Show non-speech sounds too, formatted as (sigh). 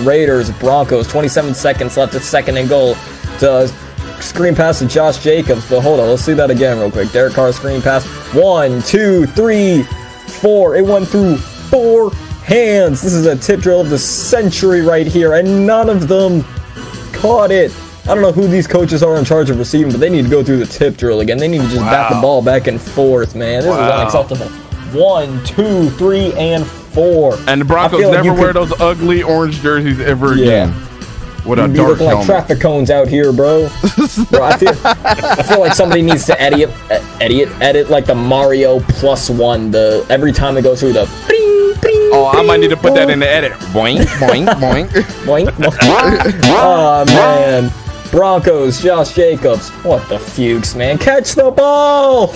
Raiders, Broncos. 27 seconds left. It's second and goal. To screen pass to Josh Jacobs. But hold on, let's see that again real quick. Derek Carr screen pass. One, two, three, four. It went through four hands. This is a tip drill of the century right here, and none of them caught it. I don't know who these coaches are in charge of receiving, but they need to go through the tip drill again. They need to just wow. bat the ball back and forth, man. This wow. is unacceptable. One, two, three, and four. And the Broncos never wear could... those ugly orange jerseys ever yeah. again. What a dark looking like traffic cones out here, bro. bro I, feel, I feel like somebody needs to edit, edit, edit like the Mario plus one. The every time it goes through the. oh, I might need to put that in the edit. Boing, boing, boing, (laughs) boing. boing. (laughs) oh man, Broncos, Josh Jacobs. What the fuchs, man? Catch the ball.